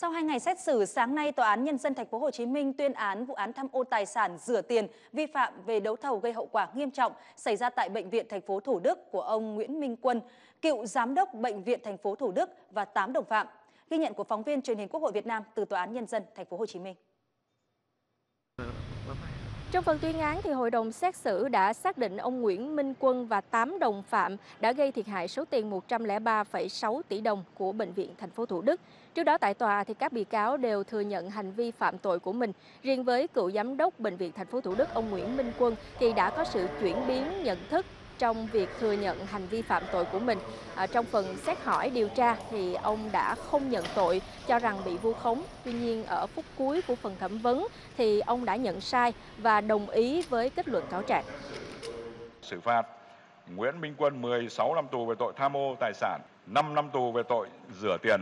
Sau 2 ngày xét xử, sáng nay Tòa án Nhân dân Thành phố Hồ Chí Minh tuyên án vụ án tham ô tài sản rửa tiền vi phạm về đấu thầu gây hậu quả nghiêm trọng xảy ra tại Bệnh viện Thành phố Thủ Đức của ông Nguyễn Minh Quân, cựu giám đốc Bệnh viện Thành phố Thủ Đức và 8 đồng phạm. Ghi nhận của phóng viên truyền hình Quốc hội Việt Nam từ Tòa án Nhân dân Thành phố Hồ Chí Minh. Trong phần tuyên án thì hội đồng xét xử đã xác định ông Nguyễn Minh Quân và 8 đồng phạm đã gây thiệt hại số tiền 103,6 tỷ đồng của bệnh viện thành phố Thủ Đức. Trước đó tại tòa thì các bị cáo đều thừa nhận hành vi phạm tội của mình. Riêng với cựu giám đốc bệnh viện thành phố Thủ Đức ông Nguyễn Minh Quân thì đã có sự chuyển biến nhận thức trong việc thừa nhận hành vi phạm tội của mình. À, trong phần xét hỏi điều tra thì ông đã không nhận tội, cho rằng bị vu khống. Tuy nhiên ở phút cuối của phần thẩm vấn thì ông đã nhận sai và đồng ý với kết luận cáo trạng. Xử phạt Nguyễn Minh Quân 16 năm tù về tội tham ô tài sản, 5 năm tù về tội rửa tiền.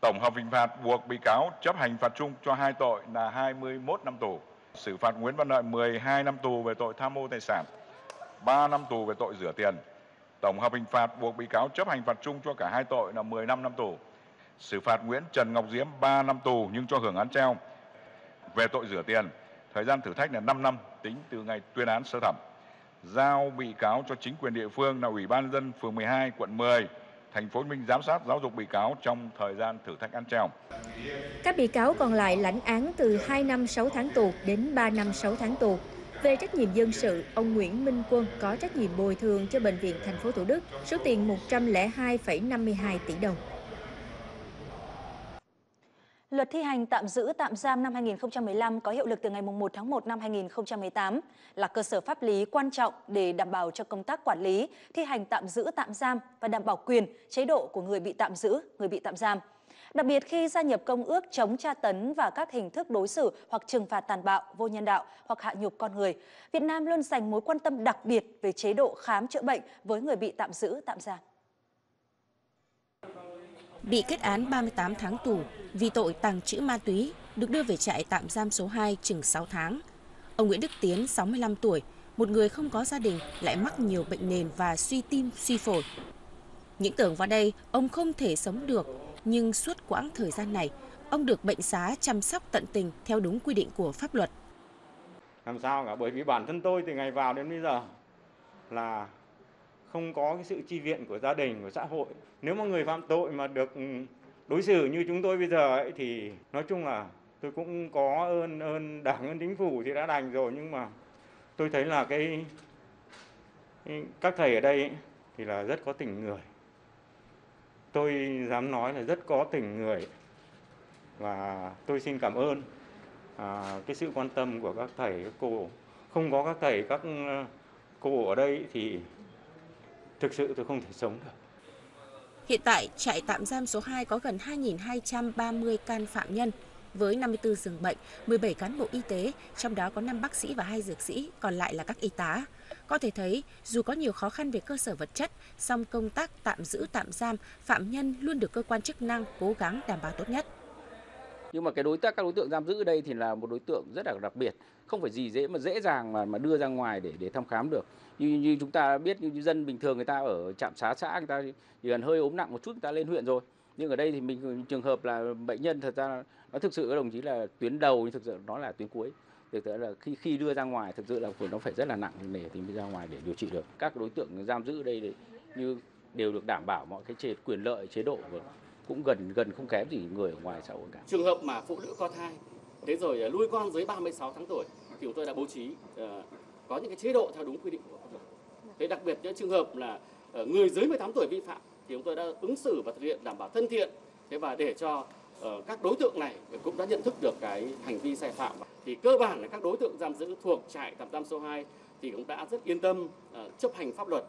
Tổng hợp hình phạt buộc bị cáo chấp hành phạt chung cho hai tội là 21 năm tù xử phạt Nguyễn Văn Lợi 12 năm tù về tội tham mô tài sản, 3 năm tù về tội rửa tiền. Tổng hợp hình phạt buộc bị cáo chấp hành phạt chung cho cả hai tội là 15 năm tù. Xử phạt Nguyễn Trần Ngọc Diễm 3 năm tù nhưng cho hưởng án treo về tội rửa tiền. Thời gian thử thách là 5 năm tính từ ngày tuyên án sơ thẩm. Giao bị cáo cho chính quyền địa phương là Ủy ban dân phường 12 quận 10 thành phố Hồ Chí Minh giám sát giáo dục bị cáo trong thời gian thử thách án treo. Các bị cáo còn lại lãnh án từ 2 năm 6 tháng tù đến 3 năm 6 tháng tù. Về trách nhiệm dân sự, ông Nguyễn Minh Quân có trách nhiệm bồi thường cho bệnh viện thành phố Thủ Đức số tiền 102,52 tỷ đồng. Luật thi hành tạm giữ tạm giam năm 2015 có hiệu lực từ ngày 1 tháng 1 năm 2018 là cơ sở pháp lý quan trọng để đảm bảo cho công tác quản lý, thi hành tạm giữ tạm giam và đảm bảo quyền, chế độ của người bị tạm giữ, người bị tạm giam. Đặc biệt khi gia nhập công ước chống tra tấn và các hình thức đối xử hoặc trừng phạt tàn bạo, vô nhân đạo hoặc hạ nhục con người, Việt Nam luôn dành mối quan tâm đặc biệt về chế độ khám chữa bệnh với người bị tạm giữ tạm giam bị kết án 38 tháng tù vì tội tàng trữ ma túy, được đưa về trại tạm giam số 2 chừng 6 tháng. Ông Nguyễn Đức Tiến, 65 tuổi, một người không có gia đình, lại mắc nhiều bệnh nền và suy tim, suy phổi. Những tưởng vào đây ông không thể sống được, nhưng suốt quãng thời gian này, ông được bệnh xá chăm sóc tận tình theo đúng quy định của pháp luật. Làm sao cả, bởi vì bản thân tôi từ ngày vào đến bây giờ là không có cái sự chi viện của gia đình của xã hội. Nếu mà người phạm tội mà được ừ, đối xử như chúng tôi bây giờ ấy thì nói chung là tôi cũng có ơn ơn đảng ơn chính phủ thì đã đành rồi. Nhưng mà tôi thấy là cái, các thầy ở đây ấy, thì là rất có tình người. Tôi dám nói là rất có tình người. Và tôi xin cảm ơn à, cái sự quan tâm của các thầy các cô. Không có các thầy các ừ, cô ở đây thì thực sự tôi không thể sống được. Hiện tại, trại tạm giam số 2 có gần 2.230 can phạm nhân với 54 giường bệnh, 17 cán bộ y tế, trong đó có 5 bác sĩ và 2 dược sĩ, còn lại là các y tá. Có thể thấy, dù có nhiều khó khăn về cơ sở vật chất, song công tác tạm giữ tạm giam, phạm nhân luôn được cơ quan chức năng cố gắng đảm bảo tốt nhất. Nhưng mà cái đối tác các đối tượng giam giữ ở đây thì là một đối tượng rất là đặc biệt, không phải gì dễ mà dễ dàng mà mà đưa ra ngoài để để thăm khám được. Như như chúng ta biết như dân bình thường người ta ở trạm xá xã người ta chỉ cần hơi ốm nặng một chút người ta lên huyện rồi. Nhưng ở đây thì mình trường hợp là bệnh nhân thật ra nó thực sự các đồng chí là tuyến đầu nhưng thực sự nó là tuyến cuối. Thực sự là khi khi đưa ra ngoài thực sự là nó phải rất là nặng để thì mới ra ngoài để điều trị được. Các đối tượng giam giữ ở đây thì như đều được đảm bảo mọi cái chế quyền lợi chế độ của cũng gần gần không kém gì người ở ngoài xã hội cả. Trường hợp mà phụ nữ có thai thế rồi à, nuôi con dưới 36 tháng tuổi thì chúng tôi đã bố trí uh, có những cái chế độ theo đúng quy định của pháp luật. Thế đặc biệt những trường hợp là uh, người dưới 18 tuổi vi phạm thì chúng tôi đã ứng xử và thực hiện đảm bảo thân thiện. Thế và để cho uh, các đối tượng này cũng đã nhận thức được cái hành vi sai phạm. Thì cơ bản là các đối tượng giam giữ thuộc trại tạm giam số 2 thì cũng đã rất yên tâm uh, chấp hành pháp luật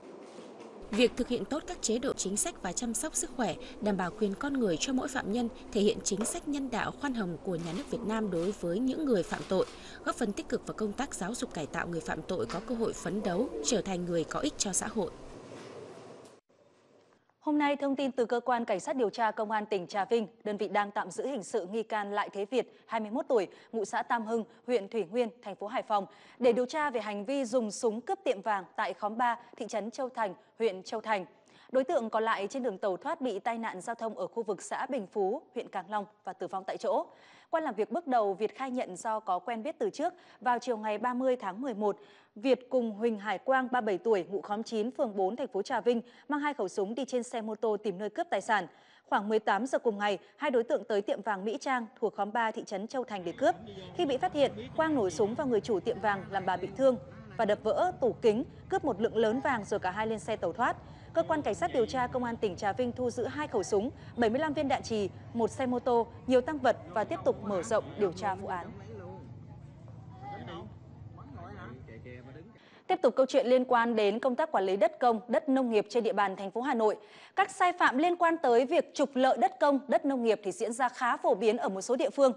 Việc thực hiện tốt các chế độ chính sách và chăm sóc sức khỏe, đảm bảo quyền con người cho mỗi phạm nhân thể hiện chính sách nhân đạo khoan hồng của nhà nước Việt Nam đối với những người phạm tội, góp phần tích cực vào công tác giáo dục cải tạo người phạm tội có cơ hội phấn đấu, trở thành người có ích cho xã hội. Hôm nay, thông tin từ Cơ quan Cảnh sát điều tra Công an tỉnh Trà Vinh, đơn vị đang tạm giữ hình sự nghi can Lại Thế Việt, 21 tuổi, ngụ xã Tam Hưng, huyện Thủy Nguyên, thành phố Hải Phòng, để điều tra về hành vi dùng súng cướp tiệm vàng tại khóm 3, thị trấn Châu Thành, huyện Châu Thành. Đối tượng còn lại trên đường tàu thoát bị tai nạn giao thông ở khu vực xã Bình Phú, huyện Càng Long và tử vong tại chỗ. Qua làm việc bước đầu, Việt khai nhận do có quen biết từ trước, vào chiều ngày 30 tháng 11, Việt cùng Huỳnh Hải Quang, 37 tuổi, ngụ khóm 9, phường 4, thành phố Trà Vinh, mang hai khẩu súng đi trên xe mô tô tìm nơi cướp tài sản. Khoảng 18 giờ cùng ngày, hai đối tượng tới tiệm vàng Mỹ Trang thuộc khóm 3 thị trấn Châu Thành để cướp. Khi bị phát hiện, Quang nổ súng vào người chủ tiệm vàng làm bà bị thương và đập vỡ tủ kính, cướp một lượng lớn vàng rồi cả hai lên xe tẩu thoát. Cơ quan cảnh sát điều tra công an tỉnh Trà Vinh thu giữ hai khẩu súng, 75 viên đạn trì, một xe mô tô, nhiều tăng vật và tiếp tục mở rộng điều tra vụ án. Tiếp tục câu chuyện liên quan đến công tác quản lý đất công, đất nông nghiệp trên địa bàn thành phố Hà Nội. Các sai phạm liên quan tới việc trục lợi đất công, đất nông nghiệp thì diễn ra khá phổ biến ở một số địa phương.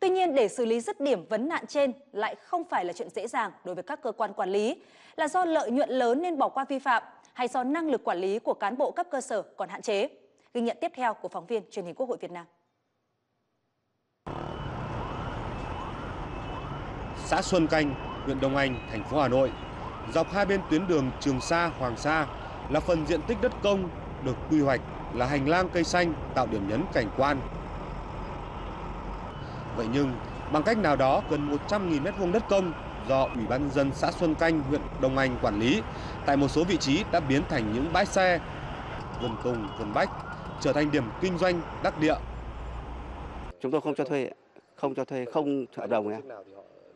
Tuy nhiên, để xử lý dứt điểm vấn nạn trên lại không phải là chuyện dễ dàng đối với các cơ quan quản lý, là do lợi nhuận lớn nên bỏ qua vi phạm hay do năng lực quản lý của cán bộ cấp cơ sở còn hạn chế. Ghi nhận tiếp theo của phóng viên truyền hình Quốc hội Việt Nam. Xã Xuân Canh, huyện Đông Anh, thành phố Hà Nội Dọc hai bên tuyến đường Trường Sa, Hoàng Sa là phần diện tích đất công được quy hoạch là hành lang cây xanh tạo điểm nhấn cảnh quan. Vậy nhưng, bằng cách nào đó gần 100.000 m2 đất công do Ủy ban dân xã Xuân Canh, huyện Đông Anh quản lý tại một số vị trí đã biến thành những bãi xe, vườn tùng, vườn bách, trở thành điểm kinh doanh đắc địa. Chúng tôi không cho thuê, không cho thuê, không hợp đồng Ấy.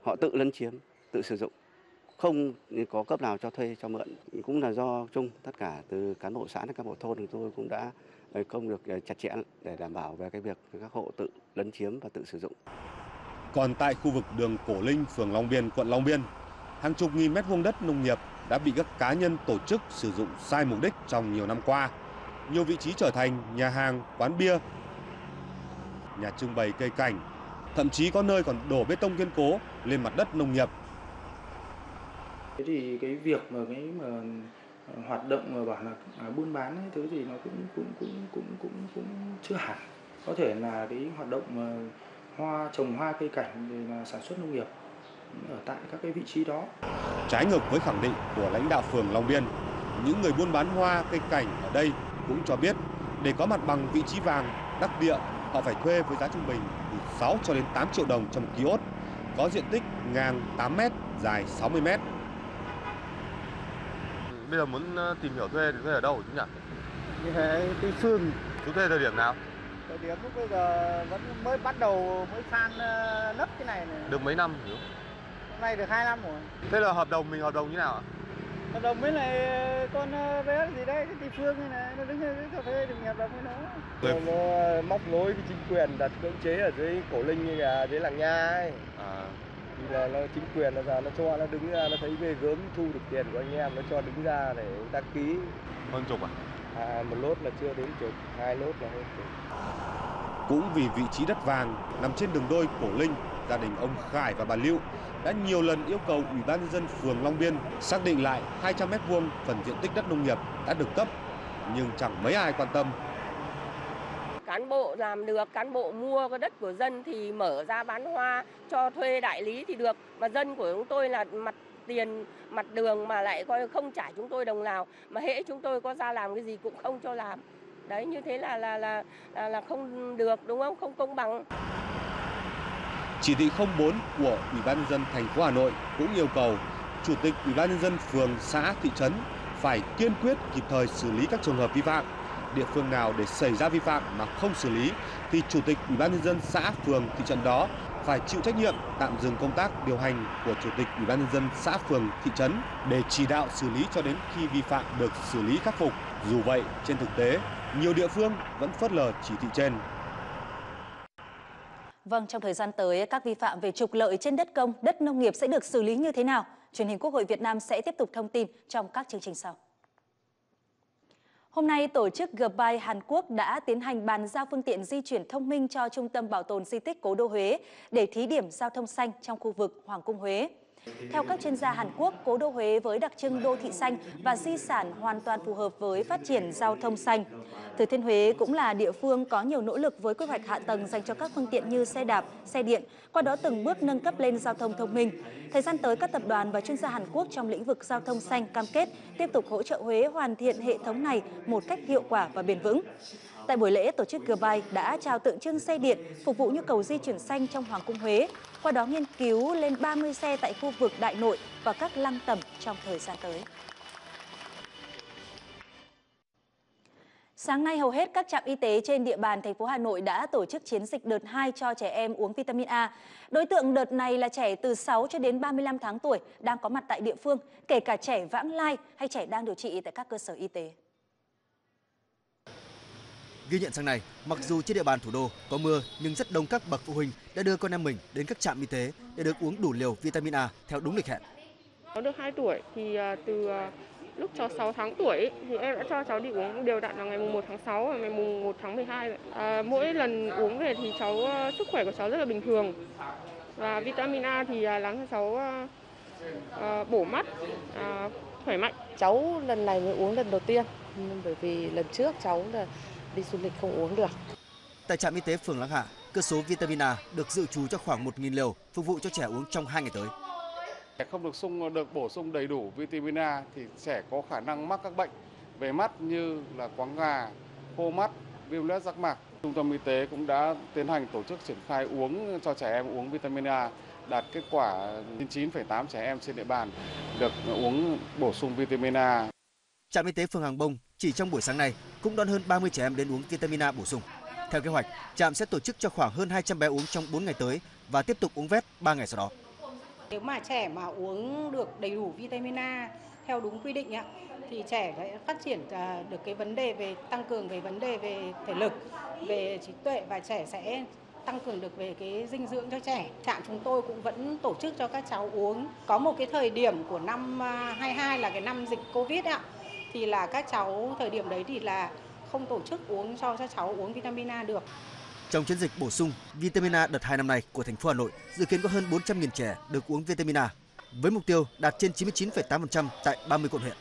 Họ tự lấn chiếm, tự sử dụng không có cấp nào cho thuê cho mượn cũng là do chung tất cả từ cán bộ xã đến cán bộ thôn thì tôi cũng đã ờ, không được ờ, chặt chẽ để đảm bảo về cái việc các hộ tự lấn chiếm và tự sử dụng. Còn tại khu vực đường Cổ Linh, phường Long Biên, quận Long Biên, hàng chục nghìn mét vuông đất nông nghiệp đã bị các cá nhân tổ chức sử dụng sai mục đích trong nhiều năm qua. Nhiều vị trí trở thành nhà hàng, quán bia, nhà trưng bày cây cảnh, thậm chí có nơi còn đổ bê tông kiên cố lên mặt đất nông nghiệp thế thì cái việc mà cái mà ờ, hoạt động mà bảo là à, buôn bán ấy, thứ thì nó cũng cũng cũng cũng cũng cũng chưa hẳn có thể là cái hoạt động mà hoa trồng hoa cây cảnh để là sản xuất nông nghiệp ở tại các cái vị trí đó. Trái ngược với khẳng định của lãnh đạo phường Long Biên, những người buôn bán hoa cây cảnh ở đây cũng cho biết để có mặt bằng vị trí vàng đắc địa họ phải thuê với giá trung bình từ 6 cho đến 8 triệu đồng trong kiosk có diện tích ngang 8 m, dài 60 m bây giờ muốn ờ, tìm hiểu thuê thì thuê ở đâu chú nhỉ? Như thế Tây Phương. Chú thuê thời điểm nào? Thời điểm lúc bây giờ vẫn mới bắt đầu mới san ờ, nấp cái này, này. Được mấy năm chú? Hôm nay được 2 năm rồi. Thế là hợp đồng mình hợp đồng như nào ạ? Hợp đồng với lại ờ, con bé gì đấy, cái Tây Phương này, này nó đứng ở cà phê thì mình hợp đồng với nó. Rồi. Nó móc nối với chính quyền đặt cưỡng chế ở dưới Cổ Linh như là dưới làng Nha ấy. À thì là nó chính quyền là giờ nó cho nó đứng ra nó thấy ghê gớm thu được tiền của anh em nó cho đứng ra để đăng ký hơn chục à? À một lốt là chưa đến chục hai lốt là hơn chục cũng vì vị trí đất vàng nằm trên đường đôi cổ linh gia đình ông Khải và bà Lưu đã nhiều lần yêu cầu Ủy ban nhân dân phường Long Biên xác định lại 200 m2 phần diện tích đất nông nghiệp đã được cấp nhưng chẳng mấy ai quan tâm. Cán bộ làm được cán bộ mua cái đất của dân thì mở ra bán hoa cho thuê đại lý thì được mà dân của chúng tôi là mặt tiền mặt đường mà lại coi không trả chúng tôi đồng nào mà hễ chúng tôi có ra làm cái gì cũng không cho làm. Đấy như thế là là là là, là không được đúng không? Không công bằng. Chỉ thị 04 của Ủy ban nhân dân thành phố Hà Nội cũng yêu cầu chủ tịch Ủy ban nhân dân phường, xã, thị trấn phải kiên quyết kịp thời xử lý các trường hợp vi phạm. Địa phương nào để xảy ra vi phạm mà không xử lý thì chủ tịch ủy ban nhân dân xã phường thị trấn đó phải chịu trách nhiệm tạm dừng công tác điều hành của chủ tịch ủy ban nhân dân xã phường thị trấn để chỉ đạo xử lý cho đến khi vi phạm được xử lý khắc phục. Dù vậy, trên thực tế, nhiều địa phương vẫn phớt lờ chỉ thị trên. Vâng, trong thời gian tới, các vi phạm về trục lợi trên đất công, đất nông nghiệp sẽ được xử lý như thế nào? Truyền hình Quốc hội Việt Nam sẽ tiếp tục thông tin trong các chương trình sau. Hôm nay, tổ chức Gbay Hàn Quốc đã tiến hành bàn giao phương tiện di chuyển thông minh cho Trung tâm Bảo tồn Di tích Cố đô Huế để thí điểm giao thông xanh trong khu vực Hoàng cung Huế. Theo các chuyên gia Hàn Quốc, cố đô Huế với đặc trưng đô thị xanh và di sản hoàn toàn phù hợp với phát triển giao thông xanh. Thừa Thiên Huế cũng là địa phương có nhiều nỗ lực với quy hoạch hạ tầng dành cho các phương tiện như xe đạp, xe điện, qua đó từng bước nâng cấp lên giao thông thông minh. Thời gian tới, các tập đoàn và chuyên gia Hàn Quốc trong lĩnh vực giao thông xanh cam kết tiếp tục hỗ trợ Huế hoàn thiện hệ thống này một cách hiệu quả và bền vững. Tại buổi lễ, tổ chức Grbay đã trao tượng trưng xe điện phục vụ nhu cầu di chuyển xanh trong Hoàng cung Huế, qua đó nghiên cứu lên 30 xe tại khu vực Đại Nội và các lăng tẩm trong thời gian tới. Sáng nay, hầu hết các trạm y tế trên địa bàn thành phố Hà Nội đã tổ chức chiến dịch đợt 2 cho trẻ em uống vitamin A. Đối tượng đợt này là trẻ từ 6 cho đến 35 tháng tuổi đang có mặt tại địa phương, kể cả trẻ vãng lai hay trẻ đang điều trị tại các cơ sở y tế. Ghi nhận sáng nay, mặc dù trên địa bàn thủ đô có mưa nhưng rất đông các bậc phụ huynh đã đưa con em mình đến các trạm y tế để được uống đủ liều vitamin A theo đúng lịch hẹn. Nó được 2 tuổi thì à, từ à, lúc cháu 6 tháng tuổi thì em đã cho cháu đi uống đều đặn vào ngày mùng 1 tháng 6 và ngày mùng 1 tháng 12. À, mỗi lần uống về thì cháu à, sức khỏe của cháu rất là bình thường. Và vitamin A thì làm cho cháu à, bổ mắt, à, khỏe mạnh. Cháu lần này mới uống lần đầu tiên bởi vì lần trước cháu là đi du lịch không uống được. Tại trạm y tế phường Láng Hạ, cơ số vitamin A được dự trù cho khoảng 1.000 liều phục vụ cho trẻ uống trong 2 ngày tới. Trẻ không được sung được bổ sung đầy đủ vitamin A thì trẻ có khả năng mắc các bệnh về mắt như là quáng gà, khô mắt, viêm loét giác mạc. Trung tâm y tế cũng đã tiến hành tổ chức triển khai uống cho trẻ em uống vitamin A đạt kết quả 99,8 trẻ em trên địa bàn được uống bổ sung vitamin A. Trạm y tế phường Hàng Bông chỉ trong buổi sáng nay cũng đón hơn 30 trẻ em đến uống vitamin A bổ sung. Theo kế hoạch, trạm sẽ tổ chức cho khoảng hơn 200 bé uống trong 4 ngày tới và tiếp tục uống vét 3 ngày sau đó. Nếu mà trẻ mà uống được đầy đủ vitamin A theo đúng quy định ạ, thì trẻ sẽ phát triển à, được cái vấn đề về tăng cường về vấn đề về thể lực, về trí tuệ và trẻ sẽ tăng cường được về cái dinh dưỡng cho trẻ. Trạm chúng tôi cũng vẫn tổ chức cho các cháu uống. Có một cái thời điểm của năm à, 22 là cái năm dịch Covid ạ thì là các cháu thời điểm đấy thì là không tổ chức uống cho các cháu uống vitamin A được. Trong chiến dịch bổ sung vitamin A đợt 2 năm nay của thành phố Hà Nội, dự kiến có hơn 400.000 trẻ được uống vitamin A, với mục tiêu đạt trên 99,8% tại 30 quận huyện.